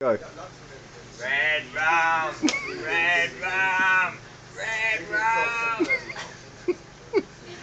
Go. Red, round.